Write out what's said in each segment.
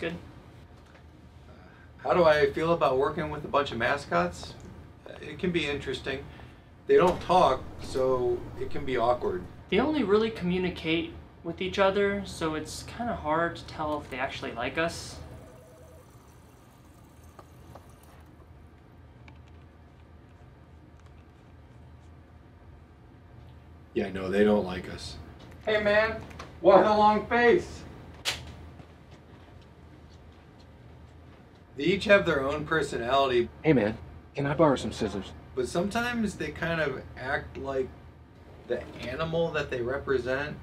That's good. How do I feel about working with a bunch of mascots? It can be interesting. They don't talk, so it can be awkward. They only really communicate with each other, so it's kind of hard to tell if they actually like us. Yeah, no, they don't like us. Hey man, what a long face? They each have their own personality, Hey man, can I borrow some scissors? but sometimes they kind of act like the animal that they represent.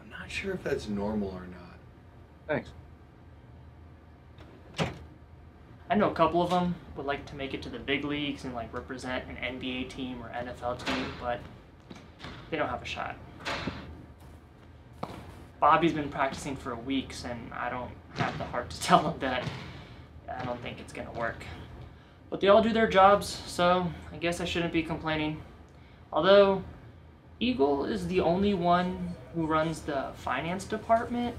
I'm not sure if that's normal or not. Thanks. I know a couple of them would like to make it to the big leagues and like represent an NBA team or NFL team, but they don't have a shot. Bobby's been practicing for weeks, and I don't have the heart to tell him that I don't think it's gonna work. But they all do their jobs, so I guess I shouldn't be complaining. Although, Eagle is the only one who runs the finance department,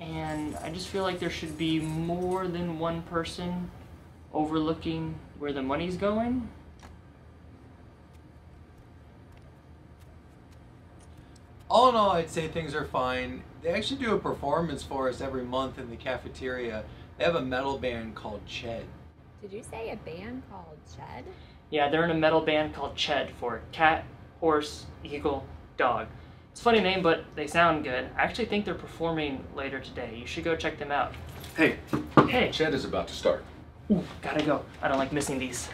and I just feel like there should be more than one person overlooking where the money's going. All in all, I'd say things are fine. They actually do a performance for us every month in the cafeteria. They have a metal band called Ched. Did you say a band called Ched? Yeah, they're in a metal band called Ched for cat, horse, eagle, dog. It's a funny name, but they sound good. I actually think they're performing later today. You should go check them out. Hey, Hey, Ched is about to start. Ooh, gotta go. I don't like missing these.